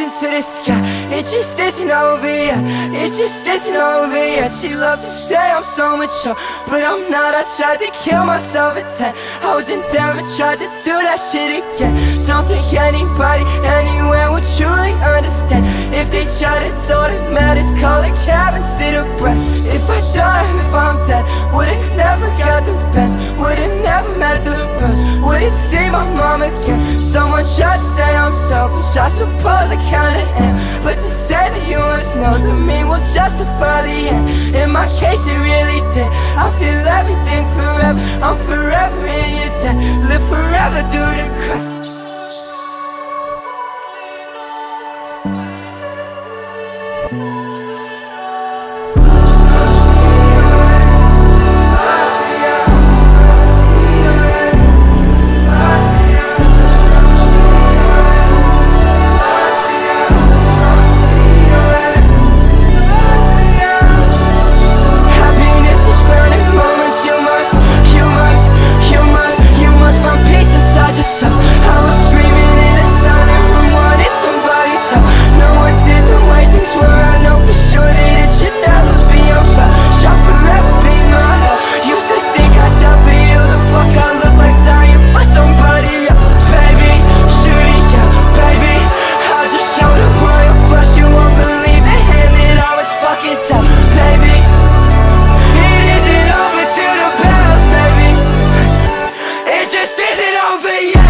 into the sky It just isn't over yet, it just isn't over yet She loved to say I'm so mature, but I'm not. I tried to kill myself at 10 I was in Denver, tried to do that shit again. Don't think anybody anywhere will truly understand. If they try to tell it matters, call a cab and sit abreast If I die, if I'm dead, would it never got the best? Would it never met the best Would it see my mom again? Someone tried to say I'm selfish I suppose I kinda am. But to say that you must know the me will justify the end. In my case it really did. I feel everything forever. I'm forever in your debt. Live forever due to Christ Thank over you